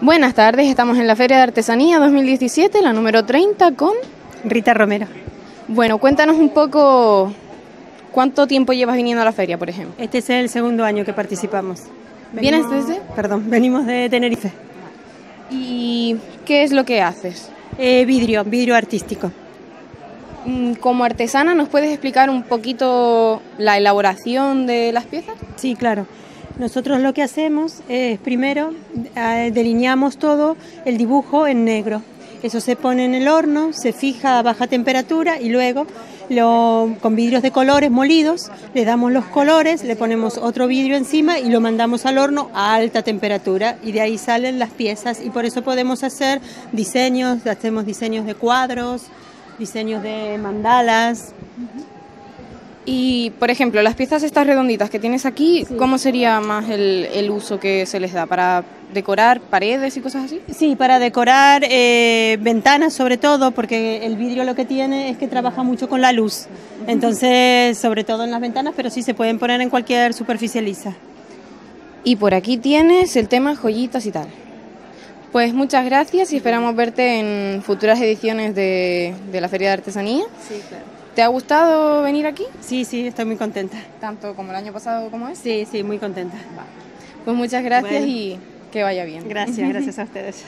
Buenas tardes, estamos en la Feria de Artesanía 2017, la número 30 con... Rita Romero. Bueno, cuéntanos un poco cuánto tiempo llevas viniendo a la feria, por ejemplo. Este es el segundo año que participamos. ¿Vienes desde? Perdón, venimos de Tenerife. ¿Y qué es lo que haces? Eh, vidrio, vidrio artístico. Mm, Como artesana, ¿nos puedes explicar un poquito la elaboración de las piezas? Sí, claro. Nosotros lo que hacemos es primero eh, delineamos todo el dibujo en negro. Eso se pone en el horno, se fija a baja temperatura y luego con vidrios de colores molidos le damos los colores, le ponemos otro vidrio encima y lo mandamos al horno a alta temperatura y de ahí salen las piezas y por eso podemos hacer diseños, hacemos diseños de cuadros, diseños de mandalas. Y, por ejemplo, las piezas estas redonditas que tienes aquí, ¿cómo sería más el, el uso que se les da? ¿Para decorar paredes y cosas así? Sí, para decorar eh, ventanas sobre todo, porque el vidrio lo que tiene es que trabaja mucho con la luz. Entonces, sobre todo en las ventanas, pero sí se pueden poner en cualquier superficie lisa. Y por aquí tienes el tema joyitas y tal. Pues muchas gracias y esperamos verte en futuras ediciones de, de la Feria de Artesanía. Sí, claro. ¿Te ha gustado venir aquí? Sí, sí, estoy muy contenta. Tanto como el año pasado como este. Sí, sí, muy contenta. Pues muchas gracias Bueno. y que vaya bien. Gracias, gracias a ustedes.